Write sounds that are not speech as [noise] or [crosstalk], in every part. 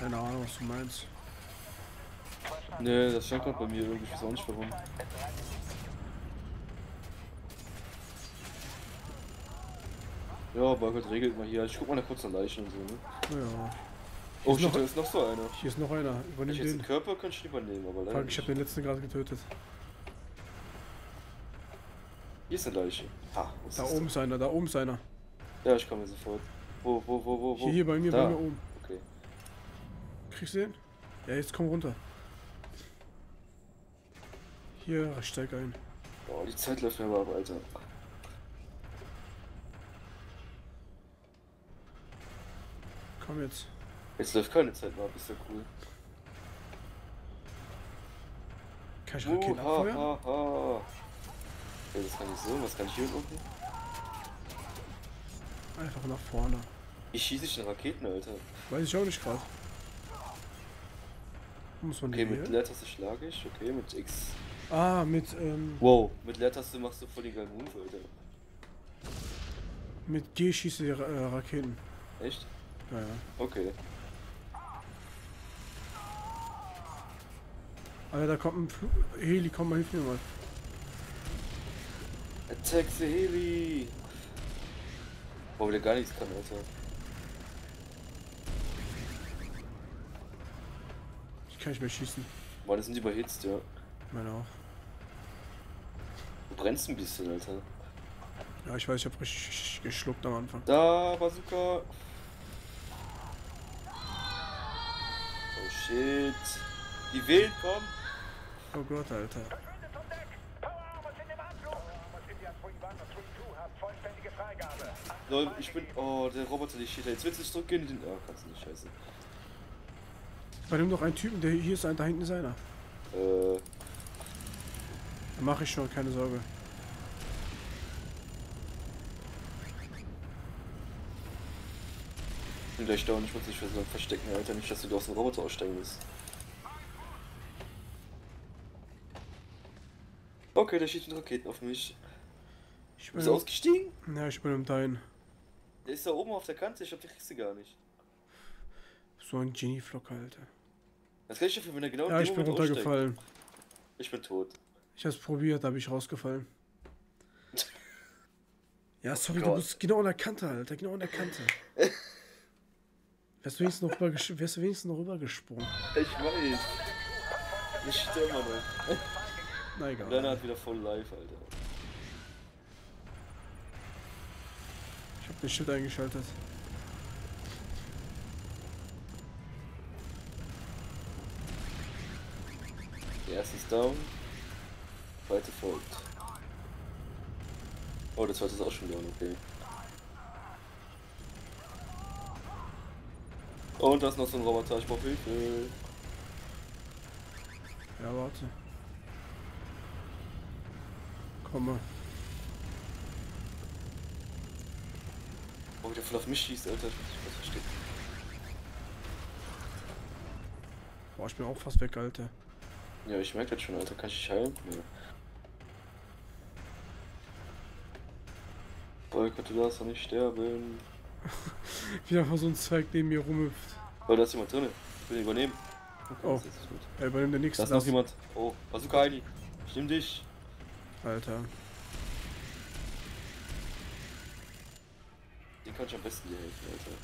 Keine Ahnung, was du meinst. Ne, das stand gerade bei mir irgendwie, ich weiß auch nicht warum. Ja, aber Gott regelt mal hier. Ich guck mal nach kurz nach Leichen und so, ne? Ja. Oh, ist shit, noch- da ist noch so einer. Hier ist noch einer. Übernimm ich den. den Körper könnte ich übernehmen, aber leider Fuck, ich habe den letzten gerade getötet. Hier ist eine Leiche. Ha, Da ist oben ist einer, da oben ist einer. Ja, ich komme sofort. Wo, wo, wo, wo, wo? Hier, hier bei mir, da. bei mir oben. Kriegst du den? Ja, jetzt komm runter. Hier, steig ein. Oh, die Zeit läuft mir aber ab, Alter. Komm jetzt. Jetzt läuft keine Zeit mehr ab, ist ja cool. Kann ich Raketen ha, abfeuern? ha, ha. Okay, das kann ich so. Was kann ich hier unten? Einfach nach vorne. Wie schieße ich denn Raketen, Alter? Weiß ich auch nicht gerade. Muss man Okay, mit? Leertaste schlage ich. Okay, mit X. Ah, mit, ähm, Wow. Mit Leertaste machst du voll die geilen Move, Alter. mit G schieße die Ra äh, Raketen. Echt? Ja, ja. Okay. Alter, da kommt ein Fl Heli, komm mal, hilf mir mal. Attack the Heli! Boah, der gar nichts kann, Alter. Ich kann nicht mehr schießen. Boah, das sind die überhitzt, ja. Meine auch. Du brennst ein bisschen, Alter. Ja, ich weiß, ich habe richtig geschluckt am Anfang. Da, Bazooka! Oh shit! Die Wild kommen! Oh Gott, Alter. Verbündet zum Deck! Power Armor sind im Anflug! Power Armor India Swing 1 und Swing 2 haben vollständige Freigabe. Leute, ich bin. Oh, der Roboter, die steht da. Jetzt willst du zurückgehen in den. Ah, kannst du nicht, scheiße. Bei dem noch einen Typen, der hier ist, ein, da hinten ist einer. Äh. Da mache ich schon, keine Sorge. Ich bin gleich down, ich muss mich verstecken, Alter. Nicht, dass du aus dem Roboter aussteigen musst. Okay, da schießt mit Raketen auf mich. Ich Bist du ausgestiegen? Ja, ich bin im Dein. Der ist da oben auf der Kante, ich glaube, die kriegst du gar nicht. So ein Genie-Flocker, Alter. Das kann ich dafür, wenn er genau Ja, ich bin runtergefallen. aussteigt. Ich bin tot. Ich hab's probiert, da bin ich rausgefallen. [laughs] Ja, sorry, du Gott. bist genau an der Kante, Alter. Genau an der Kante. Wärst du wenigstens noch, wärst du wenigstens noch rübergesprungen? Ich weiß. Ich stehe immer noch. Na egal. Lennart hat wieder voll live, Alter. Ich hab den Shit eingeschaltet. Erste ist down. Zweite folgt. Oh, der zweite ist auch schon down, okay. Und da ist noch so ein Roboter, ich brauch Hilfe. Ja, warte. Komm mal. Oh, wie der voll auf mich schießt, Alter. Ich muss nicht was verstehen. Boah, ich bin auch fast weg, Alter. Ja, ich merke das schon, Alter. Kann ich dich heilen? Ja. Volker, du darfst doch nicht sterben. [laughs] Wie einfach so ein Zweig neben mir rumhüpft. Oh, da ist jemand drin. Ich will ihn übernehmen. Oh. Das ist gut. Er übernimmt der nächste. Da ist noch jemand. Oh, Bazooka Heini. Ich nehm dich. Alter. Den kann ich am besten dir helfen, Alter.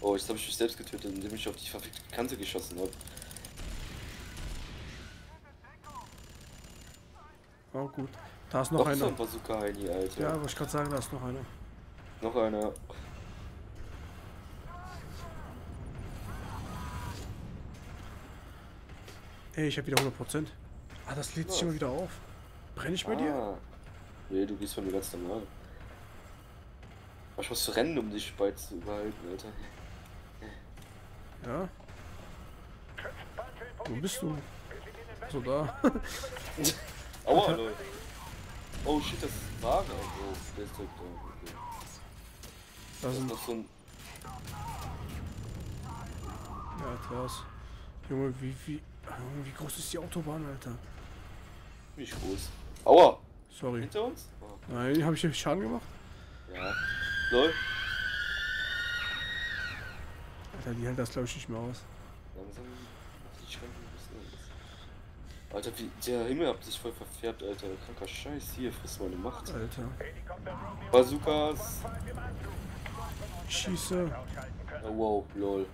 Oh, jetzt habe ich mich selbst getötet, indem ich auf die verfickte Kante geschossen habe. Oh, gut. Da ist noch so einer. ein Bazooka Heini, Alter. Ja, wollte ich gerade sagen, da ist noch einer. Noch einer. Ey, ich hab wieder 100%. Ah, das lädt sich immer wieder auf. Brenn ich bei dir? Ah. Nee, du gehst von mir ganz normal. Aber ich muss rennen, um dich beizubehalten, Alter. Ja. Wo bist du? So da. [laughs] [laughs] Aua, Leute. Oh shit, das ist ein Wagen. Oh, der ist direkt da. Okay. Da Das ist sind. noch so ein. Ja, krass. Junge, wie, wie. Junge, wie groß ist die Autobahn, Alter? Nicht groß. Aua! Sorry. Hinter uns? Oh. Nein, habe ich hier Schaden gemacht? Ja. Lol. Alter, die hält das glaube ich nicht mehr aus. Langsam die aus. Alter, wie der Himmel hat sich voll verfärbt, Alter. Kranker Scheiß. Hier, frisst meine Macht. Alter. Bazookas. Schieße. Oh, wow, lol.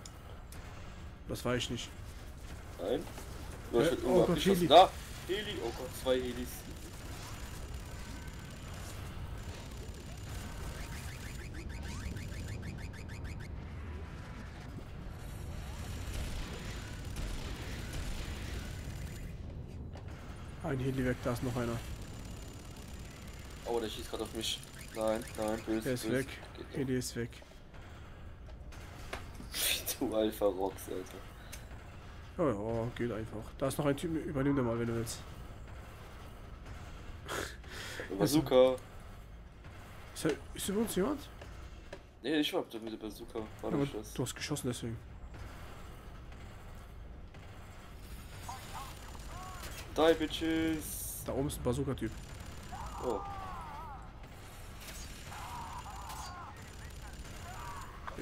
Das war ich nicht. Nein? Werd Oh Gott. Heli. Da! Heli! Oh Gott, zwei Helis. Ein Heli weg, da ist noch einer. Oh, der schießt gerade auf mich. Nein, nein, böse. Der ist böse. weg. Geht. Heli ist weg. [laughs] Du Alpha Rocks, Alter. Ja, ja, geht einfach. Da ist noch ein Typ, übernimm den mal, wenn du willst. [laughs] Bazooka. Ist, er, ist über uns jemand? Nee, ich war mit der Bazooka. War Schluss. du hast geschossen deswegen. Drei Bitches. Da oben ist ein Bazooka-Typ. Oh,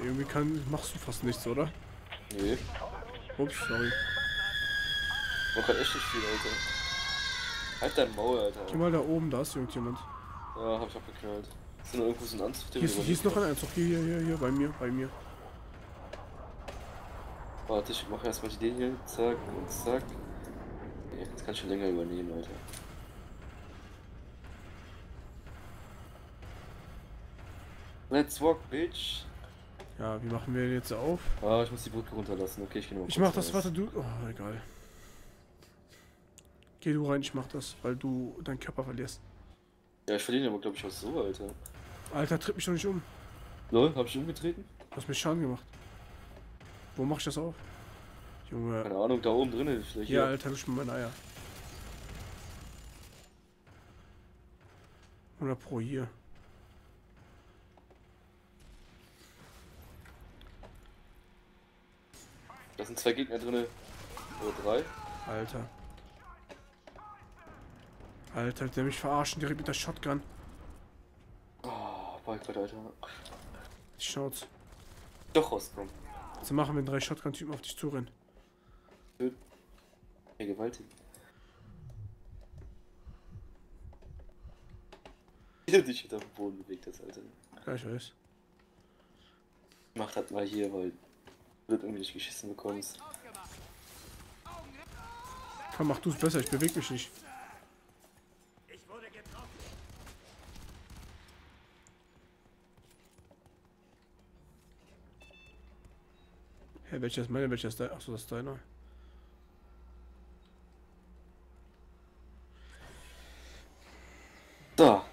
Irgendwie kann, machst du fast nichts, oder? nee. Ups, sorry. Man kann echt nicht viel, Alter. Halt dein Maul, Alter. Geh mal da oben, da ist irgendjemand. Ja, hab ich abgeknallt. Ist da noch irgendwo so ein Anzug, Hier ist, hier ist noch ein Einzug. Hier, hier, hier, hier, bei mir, bei mir. Warte, ich mach erstmal den hier. Zack und zack. Jetzt kann ich schon länger übernehmen, Alter. Let's walk, bitch. Ja, wie machen wir jetzt auf? Ah, ich muss die Brücke runterlassen. Okay, ich geh noch Ich mach das, raus. warte, du. Oh, egal. Geh du rein, ich mach das, weil du deinen Körper verlierst. Ja, ich verliere aber, glaube ich, auch so, Alter. Alter, tritt mich doch nicht um. Lol, hab ich umgetreten? Du hast mir Schaden gemacht. Wo mach ich das auf? Junge. Keine Ahnung, da oben. Vielleicht Ja, hier. Alter, lusch mir meine Eier. 100 pro hier. Da sind zwei Gegner drinne. Oder drei. Alter. Alter, der mich verarschen direkt mit der Shotgun. Oh, Balkgott, Alter. Die Schnauze. Doch rauskommen. Was machen, wenn drei Shotgun-Typen auf dich zurennen? Hey, gewaltig. Wie du dich wieder auf den Boden bewegt hast, Alter. Ja, ich weiß. Mach das mal hier, weil du irgendwie nicht geschissen bekommst. Komm, mach du es besser, ich bewege mich nicht. Hä, hey, welcher ist meine, welcher ist dein? Achso, das ist deiner. Da.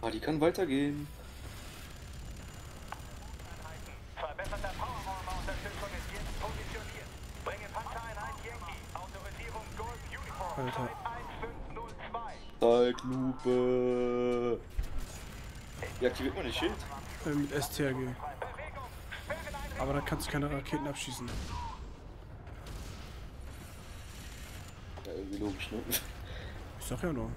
Ah, die kann weitergehen. Verbesserter Powerarmor-Unterstützung ist jetzt positioniert. Bringe Panzereinheit Yankee. Autorisierung Golf Uniform. Alter. Type 1502. Zeitlupe. Wie aktiviert man das Schild? Äh, mit STRG. Aber da kannst du keine Raketen abschießen. Ja, irgendwie logisch, ne? Ich sag ja nur.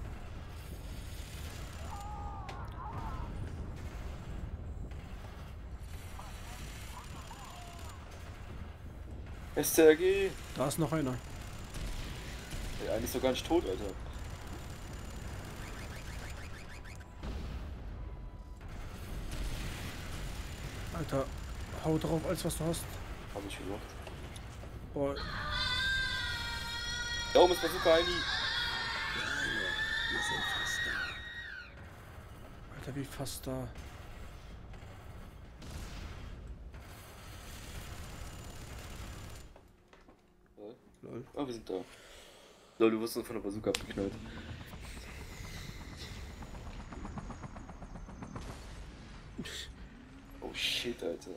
STRG. Da ist noch einer. Ja, eigentlich ist doch gar nicht tot, Alter. Alter, hau drauf, alles was du hast. Hab ich gemacht. Boah, Da oben ist Bazooka, Heini. Alter, wie fast da. Lol. Ah, wir sind da. Lol, du wirst nur von der Bazooka abgeknallt. Oh shit, Alter.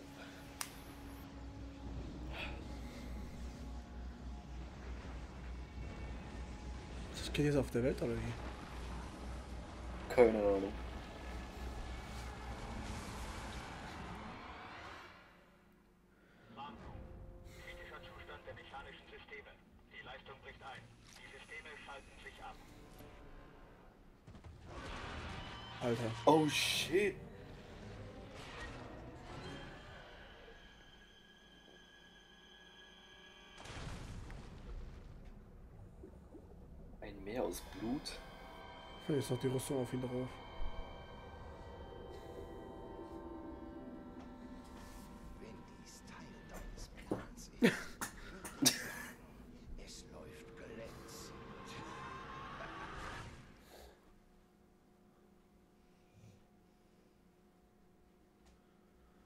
Das geht jetzt auf der Welt oder wie? Keine Ahnung. Leistung bricht ein. Die Systeme schalten sich ab. Alter. Oh shit. Ein Meer aus Blut? Vielleicht ist noch die Rüstung auf ihn drauf.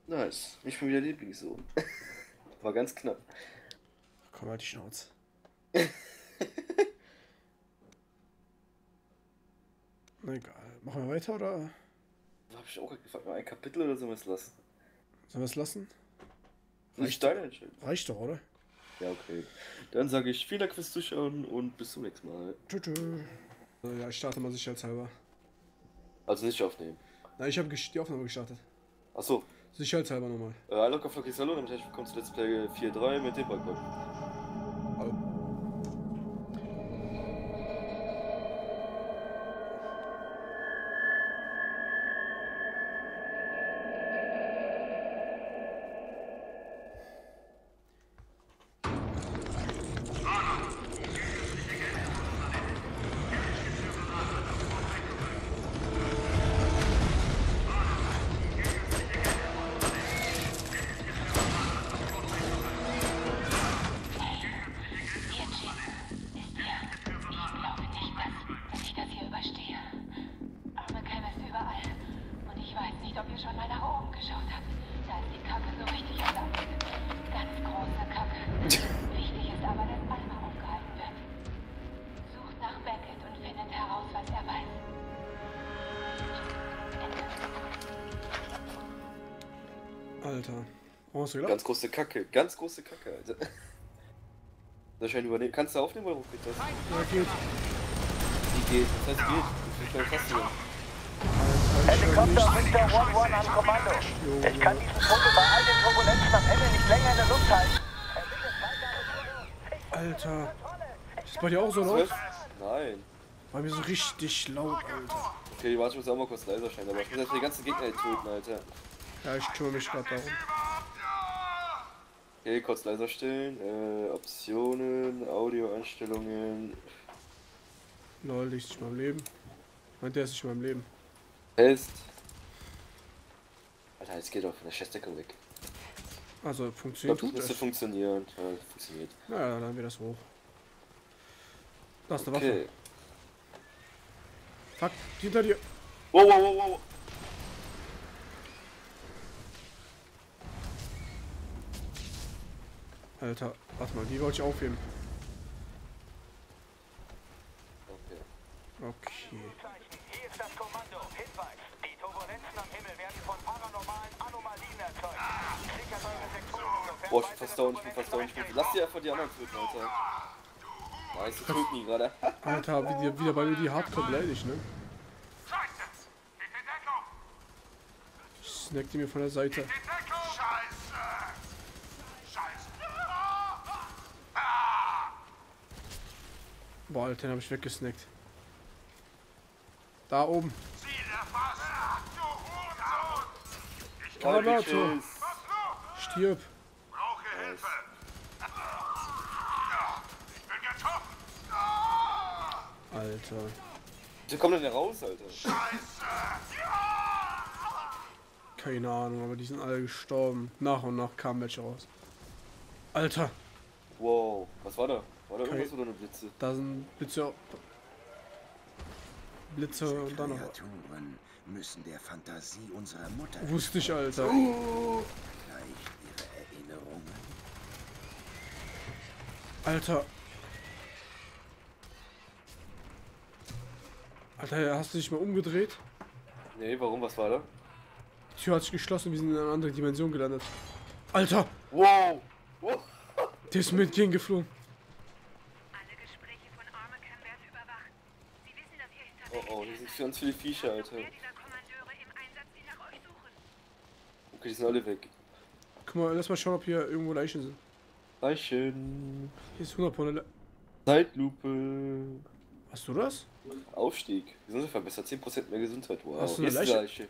Nice. Ich bin wieder Lieblingssohn. [laughs] War ganz knapp. Komm halt die Schnauze. [laughs] Na egal. Machen wir weiter oder Hab ich auch gefragt, mal ein Kapitel oder sollen wir es lassen? sollen wir es lassen? Entscheidung. Reicht doch, oder? Ja, okay. Dann sage ich vielen Dank fürs Zuschauen und bis zum nächsten Mal. Tschüss. Ja, ich starte mal sicherheitshalber. Also nicht aufnehmen. Na, ich habe die Aufnahme gestartet. Achso. Sicherheitshalber nochmal. Äh, hallo, Kaffee, hallo, damit herzlich willkommen zu Let's Play 4.3 mit dem Balkon. Alter. Oh, hast du gedacht? Ganz große Kacke, ganz große Kacke, Alter. [laughs] Das scheint übernehmen. Kannst du aufnehmen oder geht das? Ja, geht. Die geht. Das heißt, geht. Wie viel hast du denn? Helikopter Victor 1-1 an Kommando. Ich kann diesen Vogel bei all den Turbulenzen am Ende nicht länger in der Luft halten. Alter. Ist bei dir auch so laut? Nein. Bei mir so richtig laut, Alter. Okay, warte, ich muss auch mal kurz leiser stellen, aber ich muss jetzt die ganzen Gegner töten, Alter. Ja, ich kümmere mich gerade darum. Okay, kurz leiser stellen. Äh, Optionen, Audioeinstellungen, Lol, die ist nicht mehr am Leben. Meint der ist nicht mehr am Leben. Test. Alter, jetzt geht doch von der Chefdecke weg. Also funktioniert glaube, das müsste funktionieren. Ja, funktioniert. Naja, dann haben wir das hoch. Da ist eine Okay. Waffe. Fuck, hinter dir. Wow, wow, wow, wow. Alter, warte mal, die wollte ich aufheben. Okay. Okay. Hier ist das Kommando. Hinweis. Die Turbulenzen am Himmel werden von paranormalen Anomalien erzeugt. Sichert eure Sektoren, Boah, ich bin fast down, ich bin fast down, ich bin Lass die einfach die anderen töten, Alter. Nice, die töten die gerade. [laughs] Alter, wieder, wieder bei mir die Hardcore beleidigt, ne? Scheiße! Die Deckung! Ich snack die mir von der Seite. Die Boah, Alter, den hab ich weggesnackt. Da oben. Warte. Bitches. Stirb. brauche Hilfe! Ich bin getroffen! Alter. Wie kommen denn da raus, Alter? Scheiße! Keine Ahnung, aber die sind alle gestorben. Nach und nach kamen welche raus. Alter, Wow, was war da? War da Okay. irgendwas oder eine Blitze? da sind Blitze. Blitze und dann noch. Kreaturen müssen der Fantasie unserer Mutter Wusste ich, Alter. Erinnerungen. Alter. Alter, hast du dich mal umgedreht? Nee, warum, was war da? Die Tür hat sich geschlossen, wir sind in einer anderen Dimension gelandet. Alter, Wow! Wow! der ist mir entgegengeflogen. Alle Gespräche von Armacam werden überwacht. Sie wissen, dass ihr Oh hinterlegt oh, hier sind ganz viele Viecher, Alter. Okay, die sind alle weg. Guck mal, lass mal schauen, ob hier irgendwo Leichen sind. Leichen. Hier ist 100 Punkte. Le Zeitlupe. Hast du das? Aufstieg. Gesundheit verbessert. 10% mehr Gesundheit. Wow. Hast du eine Leiche? Leiche.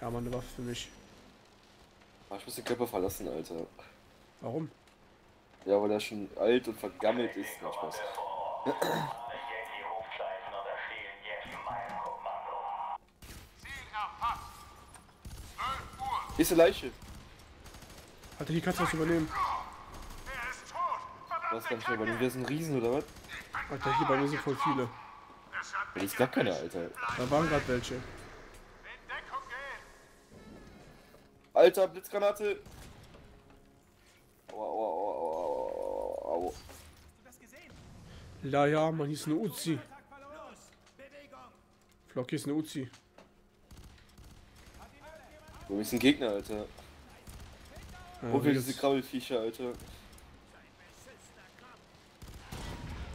Ja, Mann, eine Waffe für mich. Ah, ich muss den Körper verlassen, Alter. Warum? Ja, weil er schon alt und vergammelt ist. Na, Spaß. [clears throat] Hier ist eine Leiche. Alter, hier kannst du was übernehmen. Er ist. Was kann ich übernehmen? Wir sind ein Riesen oder was? Alter, hier bei mir sind voll viele. Da ist gar keiner, Alter. Da waren gerade welche. Alter, Blitzgranate. Aua, aua, aua, aua, aua, aua. Ja, ja, man, hier ist eine Uzi. Flock, hier ist eine Uzi. Wo ist ein Gegner, Alter? Wo will jetzt- diese Krabbelfiecher, Alter?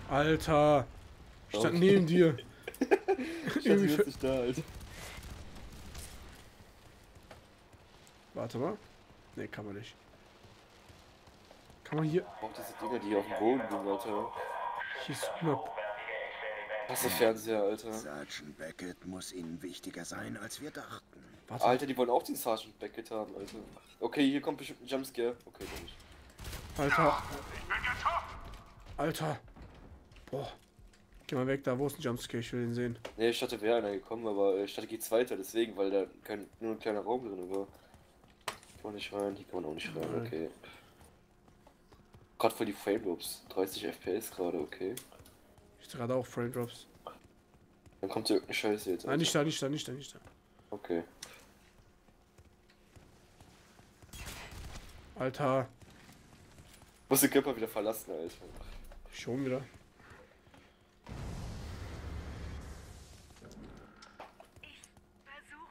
Alter. Ich stand Okay. neben dir. Ich Irgendwie nicht da, Alter. Warte mal. Ne, kann man nicht. Kann man hier. Auch diese Dinger, die hier auf dem Boden liegen, Alter. Hier ist eine. Was ist der Fernseher, Alter? Sergeant Beckett muss ihnen wichtiger sein, als wir dachten. Warte. Alter, die wollen auch den Sergeant Beckett haben, Alter. Okay, hier kommt bestimmt ein Jumpscare. Okay, dann nicht. Alter. Alter. Boah. Geh mal weg, da wo ist ein Jumpscare? Ich will den sehen. Ne, ich dachte, wäre einer gekommen, aber äh, ich dachte, geht's weiter, deswegen, weil da kein, nur ein kleiner Raum drin war. Kann man nicht rein, hier kann man auch nicht rein, Nein. okay. Gerade voll die Frame Drops. 30 FPS gerade, okay. Ich sehe gerade auch Frame Drops. Dann kommt hier irgendeine Scheiße jetzt. Nein, Alter. nicht da, nicht da, nicht da, nicht da. Okay. Alter. Muss den Körper wieder verlassen, Alter. Schon wieder.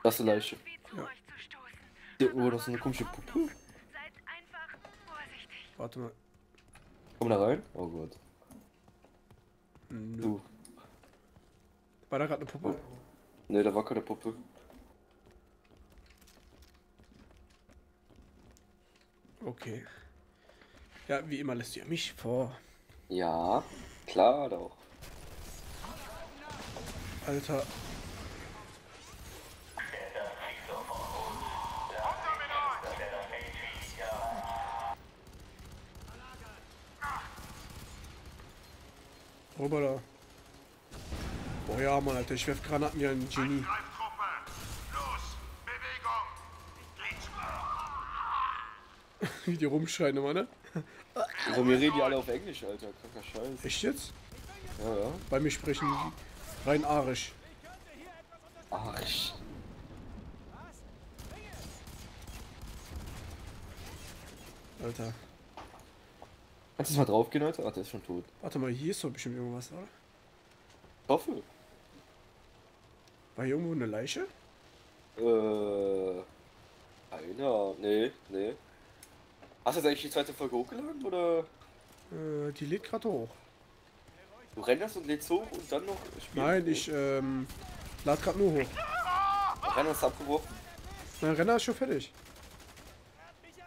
Das ist eine Leiche. Stoßen. Hier irgendwo noch so eine komische Puppe. Seid einfach vorsichtig. Warte mal. Komm da rein? Oh Gott. Nö. Du. War da gerade eine Puppe? Ne, da war keine Puppe. Okay. Ja, wie immer lässt ihr mich vor. Ja, klar doch. Alter. Rüber da. Boah ja, Mann, Alter, ich werf Granaten wie ein Genie. Wie [laughs] die rumschreien immer, ne? Über mir reden die alle auf Englisch, Alter. Kranker Scheiß. Echt jetzt? Ja, ja. Bei mir sprechen die rein arisch. Arsch. Alter. Kannst du mal draufgehen, Alter? Ach, der ist schon tot. Warte mal, hier ist doch bestimmt irgendwas, oder? Ich hoffe. War hier irgendwo eine Leiche? Äh. Einer. Nee, nee. Hast du jetzt eigentlich die zweite Folge hochgeladen oder? Äh, die lädt gerade hoch. Du rennerst und lädst hoch und dann noch spielen? Nein, ich ähm, lad gerade nur hoch. Renner ist abgeworfen. Mein Renner ist schon fertig.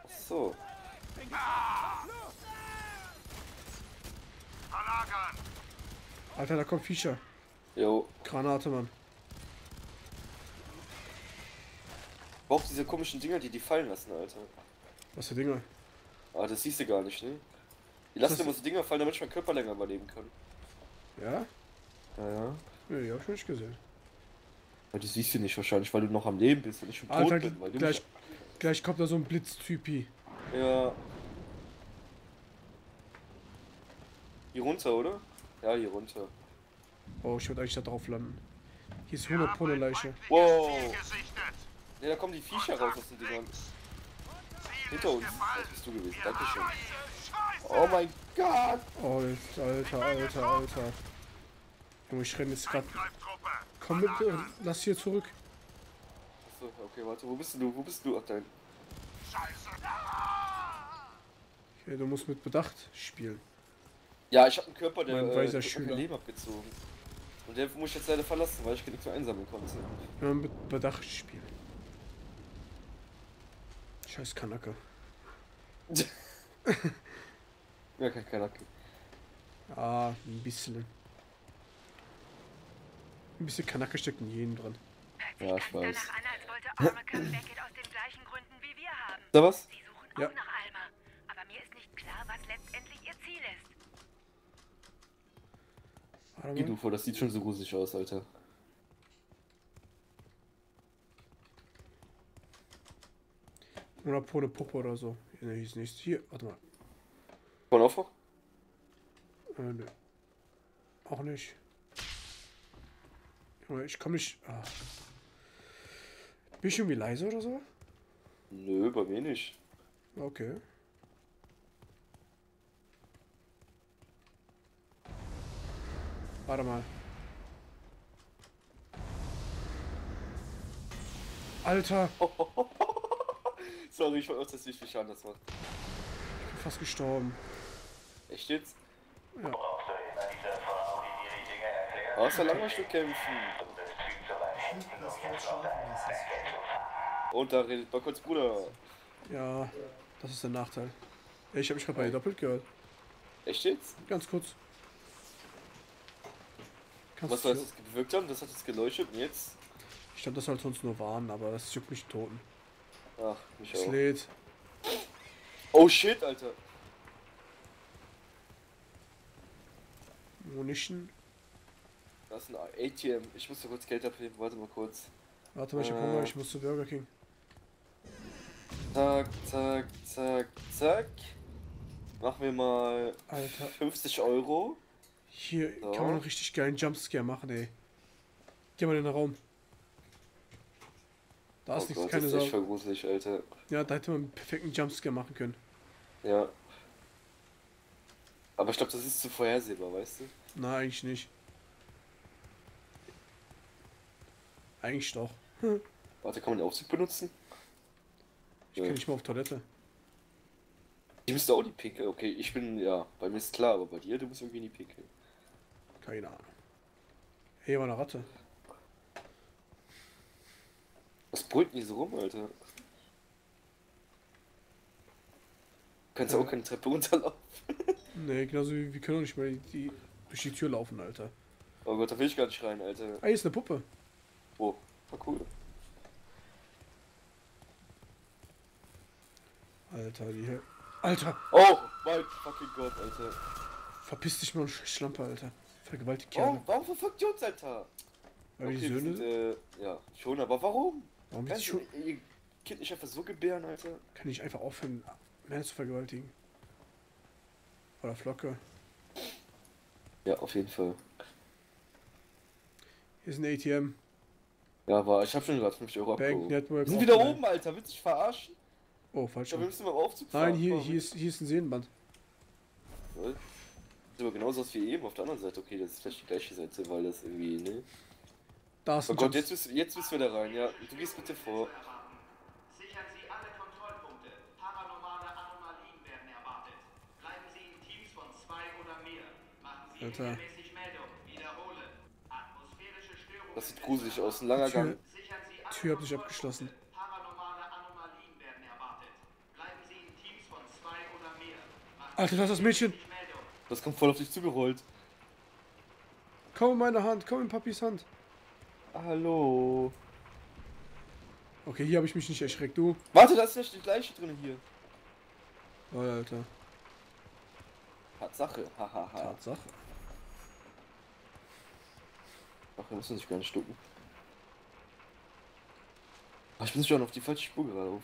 Ach so. Alter, da kommt Viecher. Jo. Granate, Mann. Überhaupt diese komischen Dinger, die die fallen lassen, Alter. Was für Dinger? Aber das siehst du gar nicht, ne? Die lassen immer so Dinger fallen, damit ich meinen Körper länger überleben kann. Ja? Ja, ja. Nee, die hab ich nicht gesehen. Aber die siehst du nicht wahrscheinlich, weil du noch am Leben bist und ich schon tot Alter, bin. Weil du gleich, gleich kommt da so ein Blitztypi. mich- Ja. Hier runter, oder? Ja, hier runter. Oh, ich würde eigentlich da drauf landen. Hier ist 100 Pro Leiche. Wow. Ne, da kommen die Viecher raus aus den Dingern. Hinter uns. Das bist du gewesen. Dankeschön. Oh mein Gott. Jetzt, Alter, Alter, Alter. Junge, ich renn jetzt. Greifgruppe. Komm mit, äh, lass hier zurück. Achso, okay, warte. Wo bist du? Wo bist du? Ach, dein. Scheiße. Okay, du musst mit Bedacht spielen. Ja, ich habe einen Körper, der Mein äh, weiser hat Schüler. mein Leben abgezogen. Und der muss ich jetzt leider verlassen, weil ich nichts mehr einsammeln konnte. Ja, mit Bedacht spielen. Scheiß Kanacke. [laughs] Ja, kein Kanake. Ah, ein bisschen. Ein bisschen Kanacke steckt in jedem dran. Hört Ja, ich weiß. an, als wollte Armaka Beckett aus den gleichen Gründen wie wir haben. Da was? Sie suchen auch Ja. nach Alma. Aber mir ist nicht klar, was letztendlich ihr Ziel ist. Warte Geh du vor, das sieht schon so gruselig aus, Alter. Eine Puppe oder so. Ne, hier ist nichts. Hier, warte mal. Von Aufbau? Äh, ne. Auch nicht. Ich komme nicht. Ah. Bin ich irgendwie leise oder so? Nö, bei mir nicht. Okay. Warte mal. Alter, [laughs] Sorry, ich wollte das nicht wie anders macht. ich bin fast gestorben. Echt jetzt? Ja. Außer Langweilig kämpfen. Und da redet mal kurz Bruder. Ja, das ist der Nachteil. Ich habe mich gerade bei doppelt gehört. Echt jetzt? Ganz kurz. Kannst Was du- soll das jetzt bewirkt haben? Das hat jetzt geleuchtet und jetzt? Ich glaube, das soll sonst nur warnen, aber das juckt mich toten. Ach, mich Es auch. lädt. Oh shit, Alter. Munition. Da ist ein ATM. Ich muss da kurz Geld abheben. Warte mal kurz. Warte mal, ich hab Äh. Hunger, ich muss zu Burger King. Zack, zack, zack, zack. Machen wir mal Alter. 50 Euro. Hier So. kann man richtig geilen Jumpscare machen, ey. Geh mal in den Raum. Da Oh ist nichts, Gott, keine das ist voll gruselig, Alter. Ja, da hätte man einen perfekten Jumpscare machen können. Ja. Aber ich glaube, das ist zu vorhersehbar, weißt du? Na, eigentlich nicht. Eigentlich doch. [laughs] Warte, kann man den Aufzug benutzen? Ich kann nicht mal auf Toilette. Ich müsste auch die Pinke. Okay, ich bin, ja, bei mir ist klar, aber bei dir, du musst irgendwie in die Pinke. Keine Ahnung. Hey, war eine Ratte. Was brüllt denn hier so rum, Alter? Du kannst Ja. auch keine Treppe runterlaufen. [laughs] Nee, genauso wie wir können auch nicht mehr die, durch die Tür laufen, Alter. Oh Gott, da will ich gar nicht rein, Alter. Ah, hier ist eine Puppe. Oh, war cool. Alter, die hier. Alter! Oh, mein fucking Gott, Alter. Verpiss dich mal, Schlampe, Alter. Vergewaltigt Warum, Kerle. warum verfolgt ihr uns, Alter? Weil die Okay, wir Söhne sind. äh, ja, schon, aber warum? Warum willst Kannst du schon. ihr Kind nicht einfach so gebären, Alter? Kann ich einfach aufhören, Männer zu vergewaltigen? Oder Flocke. Ja, auf jeden Fall. Hier ist ein ATM. Ja, aber ich hab schon gerade 50 Euro Bank abgehoben. Network. Wir sind wieder oben, Alter. Willst du dich verarschen? Oh, falsch. Ja, wir müssen mal Aufzug Nein, fahren. hier, Komm, hier, ist, hier ist ein Sehnenband. Sieht aber genauso aus wie eben auf der anderen Seite. Okay, das ist vielleicht die gleiche Seite, weil das irgendwie, ne? Da ist Oh Gott, jetzt müssen, jetzt müssen wir da rein, ja. Du gehst bitte vor. Alter. regelmäßig Meldung. Wiederhole. Atmosphärische Störungen. Das sieht gruselig aus. Ein langer Tür, Gang. Tür hat sich Kontrollpunkte. abgeschlossen. Paranormale Anomalien werden erwartet. Bleiben Sie in Teams von zwei oder mehr. Machen Alter, da ist das Mädchen. Das kommt voll auf dich zugerollt. Komm in meine Hand, komm in Papis Hand. Hallo. Okay, hier habe ich mich nicht erschreckt, du. Warte, da ist nicht die gleiche drin hier. Oh, Alter. Tatsache. Hahaha. Tatsache. Ach, wir müssen sich gar nicht stucken. Ach, ich bin schon auf die falsche Spur gerade auf.